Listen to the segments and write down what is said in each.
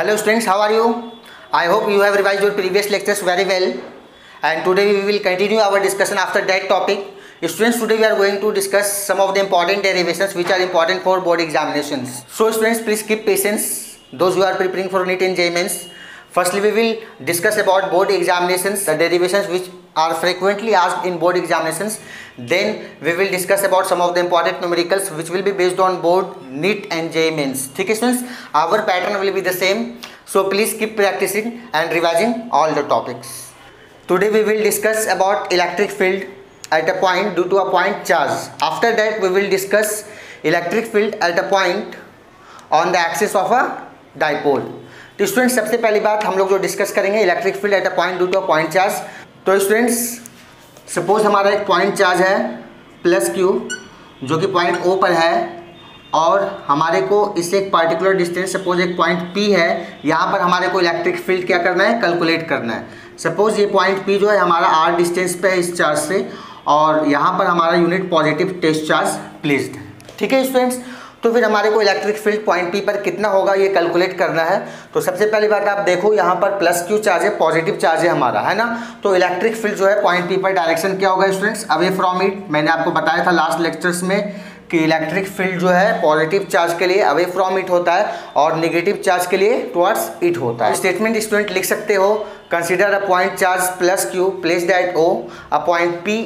Hello students, how are you? I hope you have revised your previous lectures very well. And today we will continue our discussion after that topic. Students, today we are going to discuss some of the important derivations which are important for board examinations. So students, please keep patience. Those who are preparing for NEET and JEE. Firstly, we will discuss about board examinations, the derivations which are frequently asked in board examinations. Then we will discuss about some of the important numericals which will be based on board NEET and JEE Mains. Okay students, our pattern will be the same. So please keep practicing and revising all the topics. Today we will discuss about electric field at a point due to a point charge. After that we will discuss electric field at a point on the axis of a dipole. तो students सबसे पहली बात हम लोग जो discuss करेंगे electric field at a point due to a point charge तो students suppose हमारा एक पॉइंट चार्ज है प्लस क्यू जो कि पॉइंट ओ पर है, और हमारे को इससे एक पार्टिकुलर डिस्टेंस सपोज़ एक पॉइंट पी है, यहाँ पर हमारे को इलेक्ट्रिक फ़ील्ड क्या करना है? कैलकुलेट करना है। सपोज़ ये पॉइंट पी जो है, हमारा आर डिस्टेंस पे है इस चार्ज से, और यहाँ पर हमारा unit positive test charge placed है। ठीक है स्टूडेंट्स तो फिर हमारे को इलेक्ट्रिक फ़ील्ड पॉइंट पी पर कितना होगा ये कैलकुलेट करना है? तो सबसे पहली बात आप देखो, यहाँ पर प्लस क्यू चार्ज है पॉजिटिव चार्ज है हमारा, है ना? तो इलेक्ट्रिक फ़ील्ड जो है पॉइंट पी पर डायरेक्शन क्या होगा स्टूडेंट्स अवे फ्रॉम इट मैंने आपको बताया था लास्ट लेक्चर्स में कि इलेक्ट्रिक फ़ील्ड जो है पॉजिटिव चार्ज के लिए अवे फ्रॉम इट होता है और निगेटिव चार्ज के लिए टुवर्ड्स इट होता है। स्टेटमेंट स्टूडेंट लिख सकते हो consider a point charge plus Q place at O a point P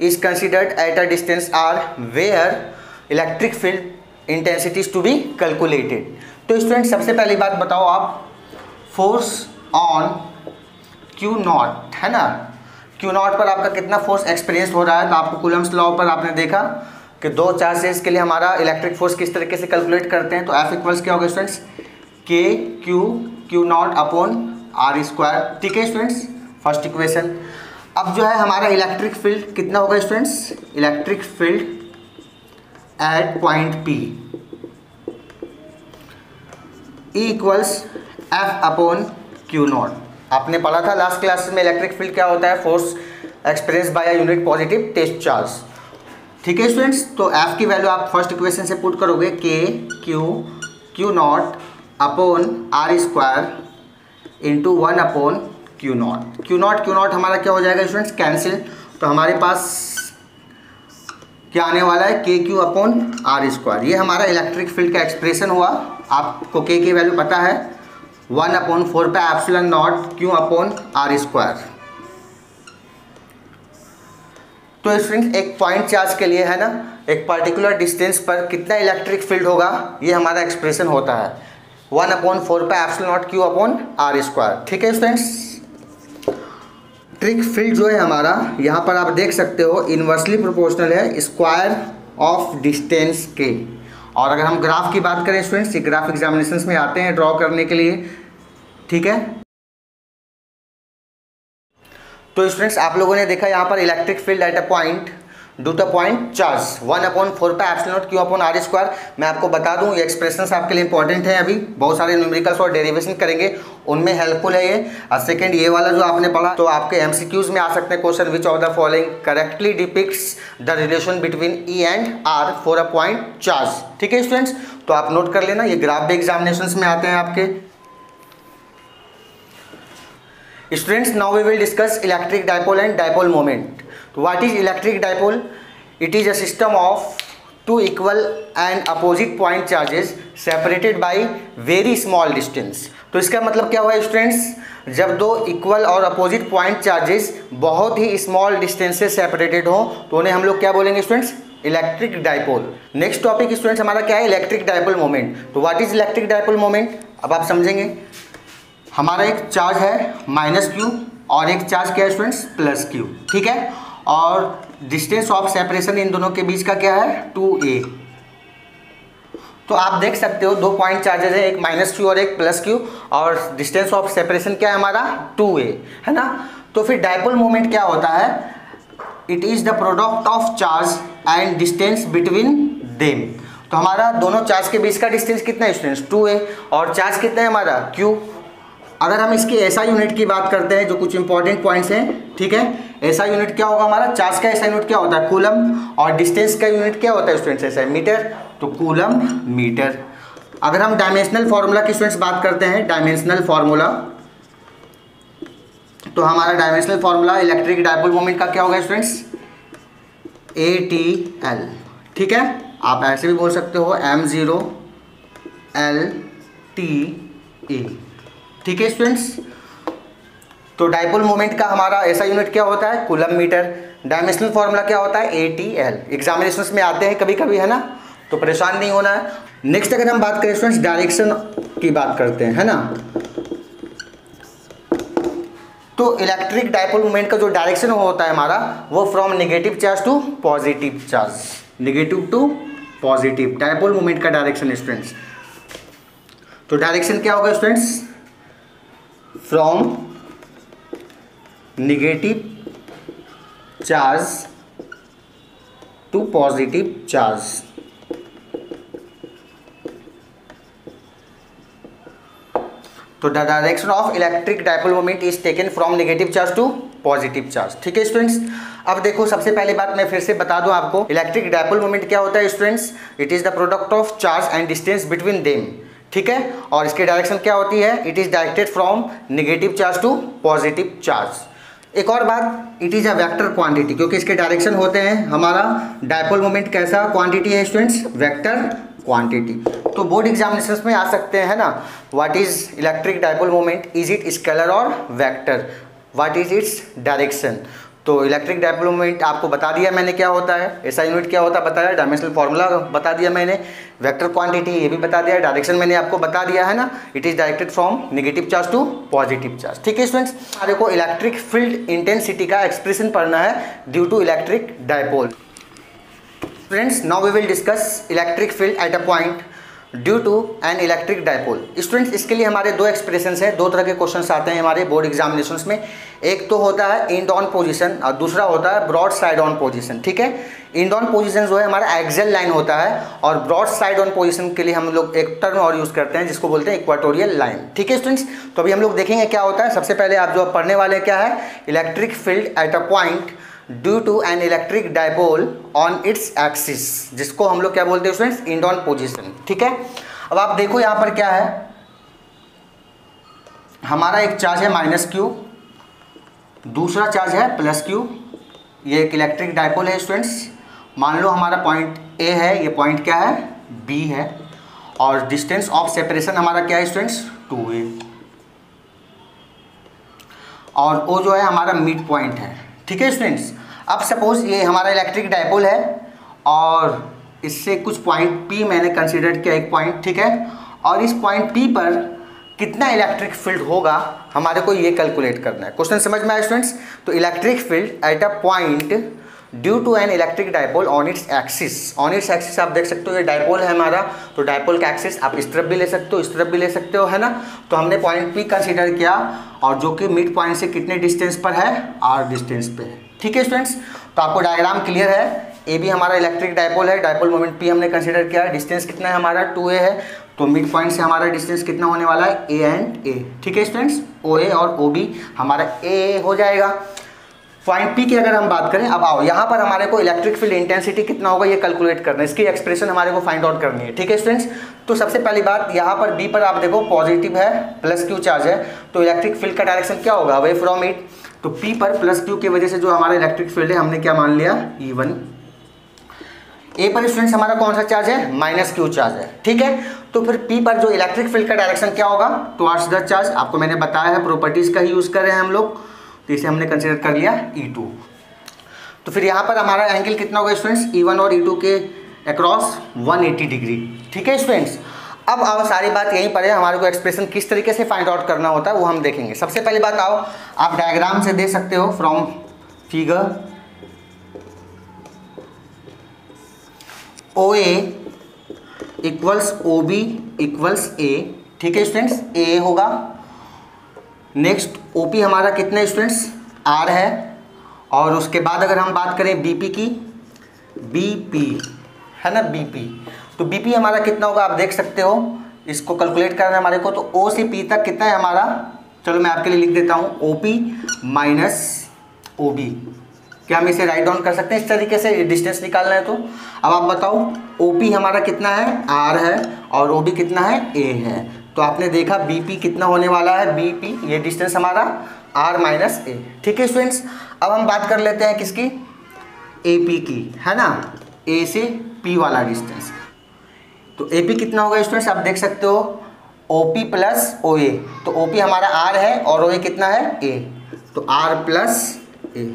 is considered at a distance R where electric field intensities to be calculated तो student सबसे पहली बात बताओ आप फोर्स ऑन क्यू नॉट है ना? क्यू नॉट पर आपका कितना फोर्स एक्सपीरियंस हो रहा है? तो आपको कुलम्स लॉ पर आपने देखा कि दो चार्जेस के लिए हमारा इलेक्ट्रिक फोर्स किस तरीके से कैलकुलेट करते हैं? तो एफ़ इक्वल्स क्या होगा स्टूडेंट्स के Q Q naught upon R square ठीक है स्टूडेंट्स फ़र्स्ट इक्वेशन अब जो है हमारा इलेक्ट्रिक फ़ील्ड कितना होगा students electric field at point P E F upon Q not आपने पढ़ा था लास्ट क्लास में इलेक्ट्रिक फ़ील्ड क्या होता है? Force experience by unit positive test charge ठीक है स्टूडेंट्स तो एफ़ की वैल्यू आप फ़र्स्ट इक्वेशन से पुट करोगे K Q Q not upon R square into one upon Q not Q not Q not हमारा क्या हो जाएगा स्टूडेंट्स कैंसिल तो हमारे पास क्या आने वाला है? के क्यू अपॉन आर स्क्वायर ये हमारा इलेक्ट्रिक फ़ील्ड का एक्सप्रेशन हुआ। आपको के की वैल्यू पता है। One upon four pi epsilon not Q upon R square तो स्टूडेंट एक पॉइंट चार्ज के लिए है ना? एक पर्टिकुलर डिस्टेंस पर कितना इलेक्ट्रिक फ़ील्ड होगा? ये हमारा एक्सप्रेशन होता है। One upon four pi epsilon not Q upon R square ठीक है स्टूडेंट्स इलेक्ट्रिक फ़ील्ड जो है हमारा, यहाँ पर आप देख सकते हो इन्वर्सली प्रोपोर्शनल है स्क्वायर ऑफ़ डिस्टेंस के और अगर हम ग्राफ की बात करें स्टूडेंट्स ग्राफ एग्जामिनेशन में आते हैं ड्रॉ करने के लिए, ठीक है? तो स्टूडेंट्स आप लोगों ने देखा यहाँ पर electric field at a point due point charge one upon four pi epsilon not Q upon R square मैं आपको बता दूँ, ये एक्सप्रेशंस आपके लिए इंपॉर्टेंट है अभी। बहुत सारे न्यूमेरिकल्स और डेरिवेशन करेंगे। उनमें हेल्पफुल है ये। और सेकंड ये वाला जो आपने पढ़ा तो आपके एमसीक्यूज में आ सकते हैं question which of the following correctly depicts the relation between E and r for a point charge ठीक है स्टूडेंट्स तो आप नोट कर लेना, ये ग्राफ भी एग्जामिनेशन में आते हैं आपके। Students now we will discuss electric dipole and dipole moment what is electric dipole? It is a system of two equal and opposite point charges separated by very small distance. तो इसका मतलब क्या हुआ students जब दो equal और opposite point charges बहुत ही स्मॉल डिस्टेंस से सेपरेटेड हो तो उन्हें हम लोग क्या बोलेंगे students electric dipole next topic students हमारा क्या है? इलेक्ट्रिक डायपोल मोमेंट तो what is electric dipole moment अब आप समझेंगे। हमारा एक चार्ज है माइनस क्यू और एक चार्ज क्या है स्टूडेंट्स प्लस क्यू ठीक है? और डिस्टेंस ऑफ़ सेपरेशन इन दोनों के बीच का क्या है? टू ए तो आप देख सकते हो दो पॉइंट चार्जेस है, एक माइनस क्यू और एक प्लस क्यू और डिस्टेंस ऑफ़ सेपरेशन क्या है हमारा? टू ए है ना? तो फिर डायपोल मोमेंट क्या होता है? It is the product of charge and distance between them तो हमारा दोनों चार्ज के बीच का डिस्टेंस कितना है? स्टूडेंट्स टू ए और चार्ज कितना है हमारा? क्यू अगर हम इसकी ऐसा यूनिट की बात करते हैं, जो कुछ इंपॉर्टेंट पॉइंट्स हैं, ठीक है? ऐसा यूनिट क्या होगा हमारा? चार्ज का ऐसा यूनिट क्या होता है? कूलम और डिस्टेंस का यूनिट क्या होता है स्टूडेंट्स ऐसा मीटर तो कूलम मीटर अगर हम डायमेंशनल फॉर्मूला की स्टूडेंट्स बात करते हैं डायमेंशनल फॉर्मूला तो हमारा dimensional formula electric dipole moment का क्या होगा स्टूडेंट्स ए टी एल ठीक है? आप ऐसे भी बोल सकते हो M zero L T A ठीक है स्टूडेंट्स तो डायपोल मोमेंट का हमारा ऐसा यूनिट क्या होता है? कुलम मीटर डायमेंशनल फॉर्मूला क्या होता है? ए टी एल एग्जामिनेशन में आते हैं कभी कभी है ना? तो परेशान नहीं होना है। नेक्स्ट अगर हम बात करें स्टूडेंट्स डायरेक्शन की बात करते हैं, है ना? तो इलेक्ट्रिक डायपोल मोमेंट का जो डायरेक्शन होता है हमारा, वो from negative charge to positive charge negative to positive dipole moment का डायरेक्शन स्टूडेंट्स तो डायरेक्शन क्या होगा students from negative charge to positive charge तो the direction of electric dipole moment is taken from negative charge to positive charge ठीक है students अब देखो, सबसे पहले बात मैं फिर से बता दूँ आपको। इलेक्ट्रिक डायपोल मोमेंट क्या होता है students it is the product of charge and distance between them ठीक है? और इसकी डायरेक्शन क्या होती है? It is directed from negative charge to positive charge एक और बात it is a vector quantity क्योंकि इसके डायरेक्शन होते हैं हमारा डायपोल मोमेंट कैसा क्वांटिटी है स्टूडेंट्स वेक्टर क्वांटिटी तो बोर्ड एग्जामिनेशन में आ सकते हैं ना? What is electric dipole moment is it scalar और vector what is its direction तो इलेक्ट्रिक डायपोल मोमेंट आपको बता दिया मैंने क्या होता है? ऐसा यूनिट क्या होता है? बताया? डायमेंशनल फार्मूला बता दिया मैंने। वेक्टर क्वांटिटी, ये भी बता दिया, डायरेक्शन मैंने आपको बता दिया है ना it is directed from negative charge to positive charge ठीक है स्टूडेंट्स हमारे को इलेक्ट्रिक फ़ील्ड इंटेंसिटी का एक्सप्रेशन पढ़ना है due to electric dipole friends now we will discuss electric field at a point due to an electric dipole students इसके लिए हमारे दो एक्सप्रेशन हैं, दो तरह के क्वेश्चन आते हैं हमारे बोर्ड एग्जामिनेशन में. एक तो होता है इंड ऑन पोजिशन और दूसरा होता है ब्रॉड साइड ऑन पोजिशन, ठीक है? इंड ऑन पोजिशन जो है हमारा एक्सेल लाइन होता है और ब्रॉड साइड ऑन पोजिशन के लिए हम लोग एक टर्म और यूज़ करते हैं जिसको बोलते हैं इक्वाटोरियल लाइन, ठीक है स्टूडेंट्स? तो अभी हम लोग देखेंगे क्या होता है। सबसे पहले आप जो पढ़ने वाले क्या है? Electric field at a point due to an electric dipole on its axis, जिसको हम लोग क्या बोलते हैं स्टूडेंट्स? इंड ऑन पोजिशन, ठीक है? अब आप देखो यहाँ पर क्या है। हमारा एक चार्ज है माइनस क्यू दूसरा चार्ज है प्लस क्यू ये एक इलेक्ट्रिक डायपोल है स्टूडेंट्स मान लो हमारा पॉइंट ए है, ये पॉइंट क्या है? बी है. और डिस्टेंस ऑफ़ सेपरेशन हमारा क्या है स्टूडेंट्स टू ए और वो जो है हमारा मिड पॉइंट है. ठीक है स्टूडेंट्स अब सपोज़ ये हमारा इलेक्ट्रिक डायपोल है और इससे कुछ पॉइंट पी मैंने कंसिडर किया, एक पॉइंट ठीक है? और इस पॉइंट पी पर कितना इलेक्ट्रिक फ़ील्ड होगा, हमारे को ये कैलकुलेट करना है। क्वेश्चन समझ में आया स्टूडेंट्स तो electric field at a point due to an electric dipole on its axis on its axis आप देख सकते हो, ये डायपोल है हमारा। तो डायपोल का एक्सिस आप इस तरफ़ भी ले सकते हो, इस तरफ़ भी ले सकते हो, है ना? तो हमने पॉइंट पी कंसिडर किया, और जो कि मिड पॉइंट से कितने डिस्टेंस पर है? आर डिस्टेंस पे है। ठीक है स्टूडेंट्स तो आपको डायग्राम क्लियर है। ए भी हमारा इलेक्ट्रिक डायपोल है। डायपोल मोमेंट पी हमने कंसिडर किया। डिस्टेंस कितना है हमारा? टू ए है। तो मिड पॉइंट से हमारा डिस्टेंस कितना होने वाला है? ए एंड ए ठीक है स्टूडेंट्स ओ ए और ओ बी हमारा ए हो जाएगा। पॉइंट पी की अगर हम बात करें, अब आओ, यहाँ पर हमारे को इलेक्ट्रिक फ़ील्ड इंटेंसिटी कितना होगा ये कैलकुलेट करना है। इसकी एक्सप्रेशन हमारे को फाइंड आउट करनी है। ठीक है स्टूडेंट्स तो सबसे पहली बात, यहाँ पर बी पर आप देखो पॉजिटिव है प्लस क्यू चार्ज है। तो इलेक्ट्रिक फ़ील्ड का डायरेक्शन क्या होगा? अवे फ्रॉम इट तो पी पर प्लस क्यू की वजह से जो हमारा इलेक्ट्रिक फ़ील्ड है, हमने क्या मान लिया? ई वन ए पर स्टूडेंट्स हमारा कौन सा चार्ज है? माइनस क्यू चार्ज है। ठीक है? तो फिर पी पर जो इलेक्ट्रिक फ़ील्ड का डायरेक्शन क्या होगा? टुवार्ड्स द चार्ज आपको मैंने बताया है प्रॉपर्टीज़ का ही यूज़ कर रहे हैं हम लोग। तो इसे हमने कंसिडर कर लिया ई e टू तो फिर यहाँ पर हमारा एंगल कितना होगा स्टूडेंट्स ई वन और ई e टू के अक्रॉस 180 डिग्री ठीक है स्टूडेंट्स अब अब सारी बात यहीं पर है। हमारे को एक्सप्रेशन किस तरीके से फाइंड आउट करना होता है वो हम देखेंगे। सबसे पहली बात आओ, आप डायग्राम से दे सकते हो from figure O A equals O B equals a ठीक है स्टूडेंट्स ए होगा। नेक्स्ट ओ पी हमारा कितने स्टूडेंट्स आर है। और उसके बाद अगर हम बात करें बी पी की बी पी है ना बी पी तो बी पी हमारा कितना होगा, आप देख सकते हो। इसको कैलकुलेट करना है हमारे को तो ओ से पी तक कितना है हमारा? चलो मैं आपके लिए लिख देता हूँ O P minus O B क्या हम इसे राइट डाउन कर सकते हैं? इस तरीके से डिस्टेंस निकालना है तो। अब आप बताओ ओ पी हमारा कितना है? आर है और ओ बी कितना है? ए है। तो आपने देखा बी पी कितना होने वाला है? बी पी ये डिस्टेंस हमारा आर माइनस ए ठीक है स्टूडेंट्स अब हम बात कर लेते हैं किसकी? ए पी की। है ना? ए से पी वाला डिस्टेंस तो ए पी कितना होगा स्टूडेंट्स आप देख सकते हो ओ पी प्लस ओ ए तो ओ पी हमारा आर है और ओ ए कितना है? ए तो आर प्लस ए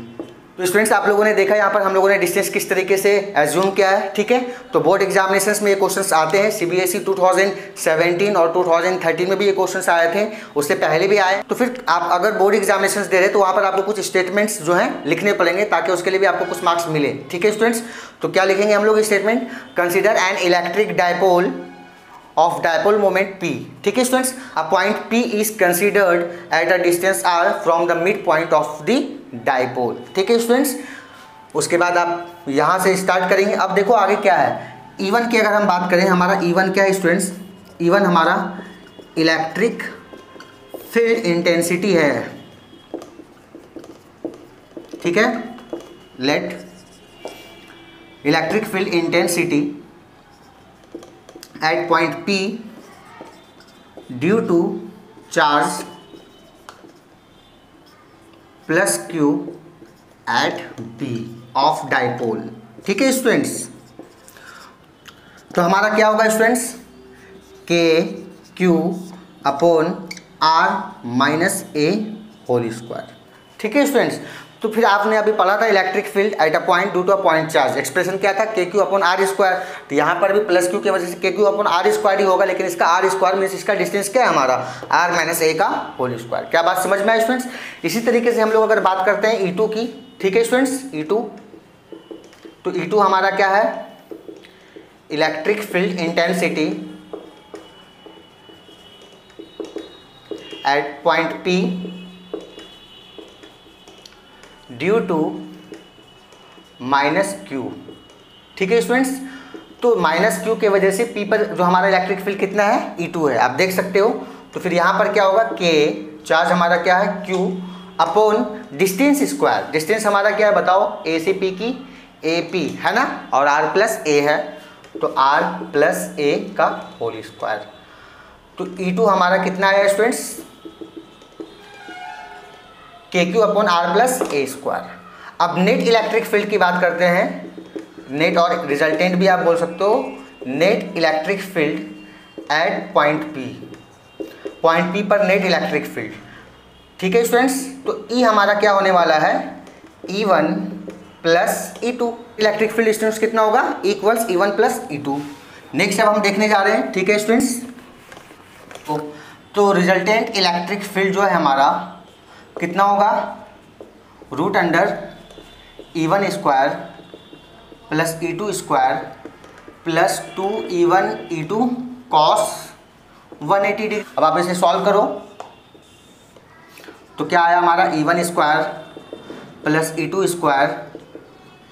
तो स्टूडेंट्स आप लोगों ने देखा यहाँ पर हम लोगों ने डिस्टेंस किस तरीके से एज्यूम किया है, ठीक है? तो बोर्ड एग्जामिनेशन में ये क्वेश्चंस आते हैं सीबीएसई 2017 और 2013 में भी ये क्वेश्चंस आए थे, उससे पहले भी आए। तो फिर आप अगर बोर्ड एग्जामिनेशन दे रहे तो वहाँ पर आपको कुछ स्टेटमेंट्स जो हैं लिखने पड़ेंगे, ताकि उसके लिए भी आपको कुछ मार्क्स मिले, ठीक है स्टूडेंट्स तो क्या लिखेंगे हम लोग statement consider an electric dipole of dipole moment p. ठीक है students a point p is considered at a distance r from the midpoint of the dipole. ठीक है स्टूडेंट्स उसके बाद आप यहाँ से स्टार्ट करेंगे। अब देखो आगे क्या है। इवन की अगर हम बात करें, हमारा इवन क्या है स्टूडेंट्स इवन हमारा इलेक्ट्रिक फ़ील्ड इंटेंसिटी है। ठीक है? Let electric field intensity at point P due to charge plus Q at B of dipole. ठीक है स्टूडेंट्स तो हमारा क्या होगा students k q upon r minus a whole square ठीक है स्टूडेंट्स तो फिर आपने अभी पढ़ा था electric field at a point due to a point charge expression क्या था? के क्यू अपॉन आर स्क्वायर तो यहाँ पर भी प्लस क्यू की वजह से k q upon r square ही होगा, लेकिन इसका आर स्क्वायर मीन इसका डिस्टेंस क्या है हमारा? आर माइनस ए का होल स्क्वायर क्या बात समझ में आए स्टूडेंट्स इसी तरीके से हम लोग अगर बात करते हैं ई e टू की, ठीक है स्टूडेंट्स ई टू तो ई e टू हमारा क्या है? Electric field intensity at point P due to minus q. ठीक है स्टूडेंट्स? तो माइनस क्यू के वजह से पी पर जो हमारा इलेक्ट्रिक फ़ील्ड कितना है? ई टू है। आप देख सकते हो। तो फिर यहाँ पर क्या होगा? के चार्ज हमारा क्या है? Q upon distance square. Distance हमारा क्या है? बताओ। ए सी पी की ए पी है ना? और आर प्लस ए है। तो आर प्लस ए का होल स्क्वायर तो ई टू हमारा कितना आया students? K q upon r plus a square अब नेट इलेक्ट्रिक फ़ील्ड की बात करते हैं। नेट और रिजल्टेंट भी आप बोल सकते हो। Net electric field at point P point P पर नेट इलेक्ट्रिक फ़ील्ड ठीक है स्टूडेंट्स तो ई e हमारा क्या होने वाला है? E one plus E two electric field students कितना होगा? Equals E one plus E two next अब हम देखने जा रहे हैं। ठीक है स्टूडेंट्स तो, तो रिजल्टेंट इलेक्ट्रिक फ़ील्ड जो है हमारा कितना होगा? Root under E one square plus E two square plus two E one E two cos one eighty degree अब आप इसे सॉल्व करो। तो क्या आया हमारा? E one square plus E two square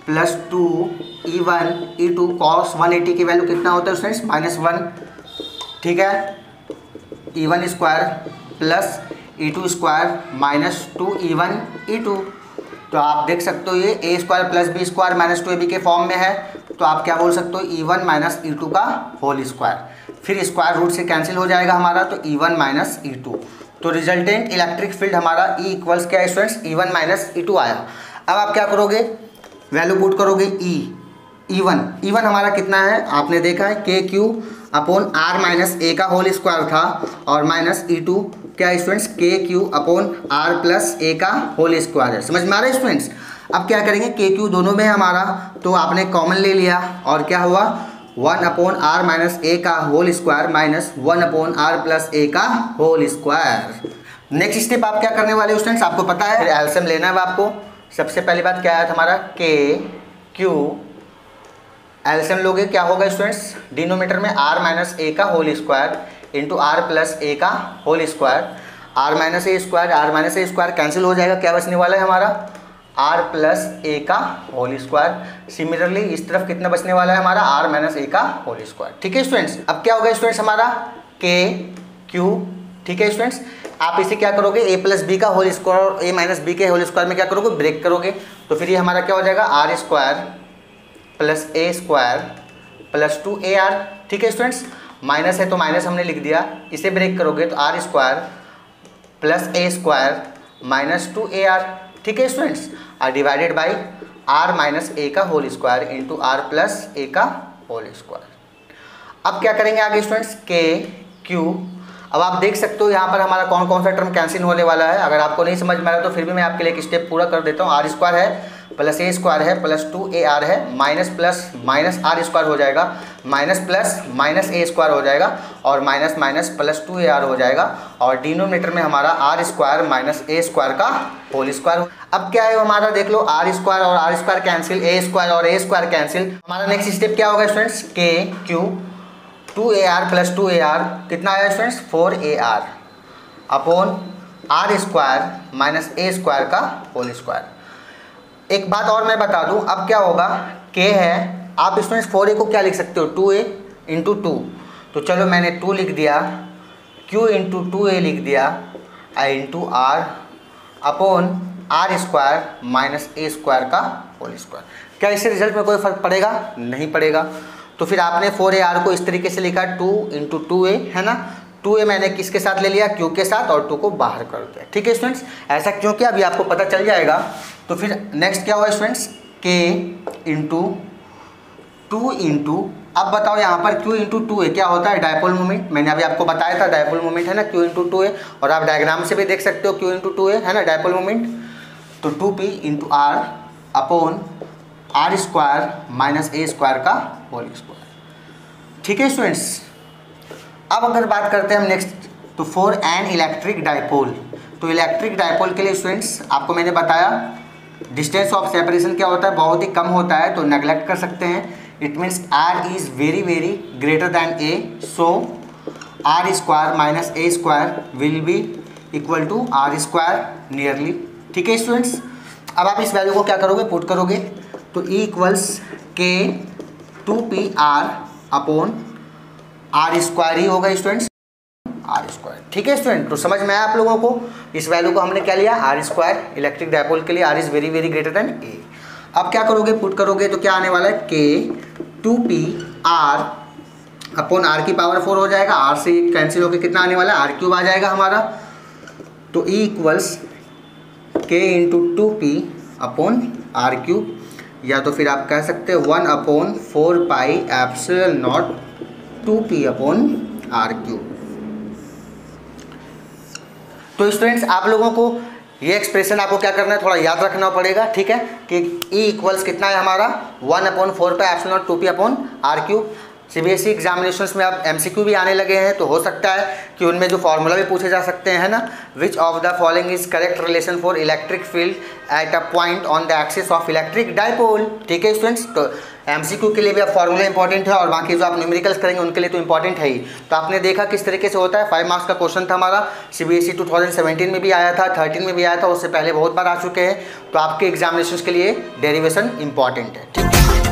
plus two E one E two cos one eighty की value कितना होता है स्टूडेंट्स माइनस वन ठीक है? E one square plus E two square minus two E one E two तो आप देख सकते हो ये a square plus b square minus two a b के फॉर्म में है। तो आप क्या बोल सकते हो? E one minus E two का होल स्क्वायर फिर स्क्वायर रूट से कैंसिल हो जाएगा हमारा तो E one minus E two तो रिजल्टेंट इलेक्ट्रिक फ़ील्ड हमारा ई इक्वल्स क्या है students E one minus E two आया। अब आप क्या करोगे? वैल्यू पुट करोगे ई ई वन ई वन हमारा कितना है? आपने देखा है k q upon r minus a का होल स्क्वायर था और माइनस ई टू क्या students k q upon r plus a का होल स्क्वायर है। समझ में आ रहा है स्टूडेंट्स अब क्या करेंगे? के क्यू दोनों में हमारा तो आपने कॉमन ले लिया। और क्या हुआ? One upon r minus a का whole square minus one upon r plus a का होल स्क्वायर नेक्स्ट स्टेप आप क्या करने वाले स्टूडेंट्स आपको पता है? एल्सियम लेना है आपको। सबसे पहली बात क्या आया था हमारा के क्यू एल्सियम लोगे, क्या होगा स्टूडेंट्स डिनोमीटर में आर माइनस ए का whole square into r plus a का whole square r minus a square r minus a square cancel हो जाएगा, क्या बचने वाला है हमारा? आर प्लस ए का होल स्क्वायर सिमिलरली इस तरफ़ कितना बचने वाला है हमारा? आर माइनस ए का होल स्क्वायर ठीक है स्टूडेंट्स अब क्या होगा स्टूडेंट्स हमारा? के क्यू ठीक है स्टूडेंट्स आप इसे क्या करोगे? ए प्लस बी का whole square a minus b के होल स्क्वायर में क्या करोगे? ब्रेक करोगे. तो फिर ये हमारा क्या हो जाएगा? R square plus a square plus two a r ठीक है स्टूडेंट्स माइनस है तो माइनस हमने लिख दिया। इसे ब्रेक करोगे तो r square plus a square minus two a r ठीक है students r divided by r minus a का whole square into r plus a का होल स्क्वायर अब क्या करेंगे आगे स्टूडेंट्स के क्यू अब आप देख सकते हो यहाँ पर हमारा कौन कौन सा टर्म कैंसिल होने वाला है। अगर आपको नहीं समझ में आ रहा तो फिर भी मैं आपके लिए एक स्टेप पूरा कर देता हूँ। आर स्क्वायर है प्लस ए स्क्वायर है प्लस टू ए आर है minus plus minus r square हो जाएगा। Minus plus minus a square हो जाएगा और minus minus plus two a r हो जाएगा और डिनोमिनेटर में हमारा r square minus a square का होल स्क्वायर अब क्या है हमारा, देख लो, आर स्क्वायर और r square cancel, a square और ए स्क्वायर कैंसिल। हमारा नेक्स्ट स्टेप क्या होगा students k q two a r plus two a r. कितना आया students four a r upon r square minus a square का whole square. एक बात और मैं बता दूँ, अब क्या होगा? के है आप स्टूडेंट्स फोर ए को क्या लिख सकते हो? टू ए इंटू टू तो चलो मैंने टू लिख दिया। क्यू इंटू टू ए लिख दिया। I into r upon r square minus a square का होल स्क्वायर क्या इससे रिज़ल्ट में कोई फ़र्क पड़ेगा? नहीं पड़ेगा। तो फिर आपने फोर ए आर को इस तरीके से लिखा टू इंटू टू ए है ना? टू ए मैंने किसके साथ ले लिया? क्यू के साथ और टू को बाहर कर दिया। ठीक है स्टूडेंट्स ऐसा क्योंकि अभी आपको पता चल जाएगा। तो फिर नेक्स्ट क्या हुआ स्टूडेंट्स के इंटू टू इंटू अब बताओ यहाँ पर क्यू इंटू टू है क्या होता है डायपोल मोमेंट मैंने अभी आपको बताया था डायपोल मोमेंट है ना क्यू इंटू टू है और आप डायग्राम से भी देख सकते हो क्यू इंटू टू है ना डायपोल मोमेंट तो two p into r upon r square minus a square का होल स्क्वायर ठीक है स्टूडेंट्स अब अगर बात करते हैं हम नेक्स्ट तो फॉर एन इलेक्ट्रिक डायपोल तो इलेक्ट्रिक डायपोल के लिए स्टूडेंट्स आपको मैंने बताया डिस्टेंस ऑफ़ सेपरेशन क्या होता है? बहुत ही कम होता है तो नेग्लेक्ट कर सकते हैं। It means r is very very greater than a so r square minus a square will be equal to r square nearly ठीक है स्टूडेंट्स अब आप इस वैल्यू को क्या करोगे? पुट करोगे? तो E equals k two p r upon r square ही होगा स्टूडेंट्स आर स्क्वायर ठीक है स्टूडेंट तो समझ में आया आप लोगों को? इस वैल्यू को हमने क्या लिया? आर स्क्वायर इलेक्ट्रिक डायपोल के लिए r is very very greater than a अब क्या करोगे? पुट करोगे तो क्या आने वाला है? K two p r upon r की पावर फोर हो जाएगा। आर से कैंसिल होकर कितना आने वाला है? आर क्यूब आ जाएगा हमारा। तो E equals K into two P upon R cube. या तो फिर आप कह सकते हैं one upon four pi epsilon naught two P upon R cube. तो स्टूडेंट्स आप लोगों को ये एक्सप्रेशन आपको क्या करना है? थोड़ा याद रखना पड़ेगा, ठीक है? कि ई e इक्वल्स कितना है हमारा? One upon four pi epsilon naught two P upon R cube ई एग्जामिनेशन में अब क्यू भी आने लगे हैं तो हो सकता है कि उनमें जो फॉर्मूला भी पूछे जा सकते हैं ना? Which of the following is correct relation for electric field at a point on the axis of electric dipole ठीक है स्टूडेंट्स तो एमसीक्यू के लिए भी आप फॉर्मूला इंपॉर्टेंट है और बाकी जो आप न्यूमेरिकल्स करेंगे, उनके लिए तो इंपॉर्टेंट है ही। तो आपने देखा किस तरीके से होता है? फाइव मार्क्स का क्वेश्चन था हमारा। सीबीएसई 2017 में भी आया था 13 में भी आया था, उससे पहले बहुत बार आ चुके हैं। तो आपके एग्जामिनेशन के लिए डेरीवेशन इंपॉर्टेंट है। ठीक है।